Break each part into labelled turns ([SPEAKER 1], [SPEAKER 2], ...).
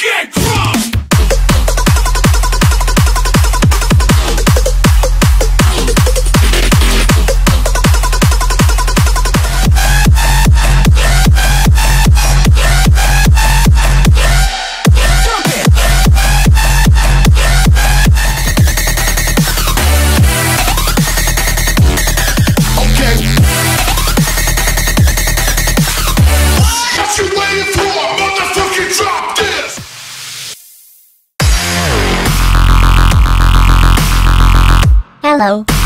[SPEAKER 1] get
[SPEAKER 2] Hello.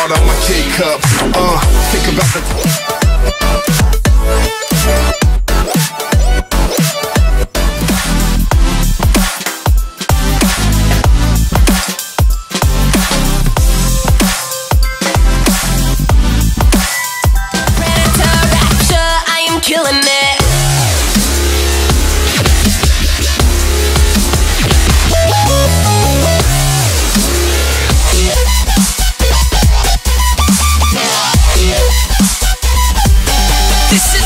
[SPEAKER 1] hard on my K cup. Uh, think about the.
[SPEAKER 3] This